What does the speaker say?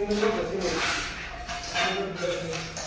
今天这个今天，今天这个今。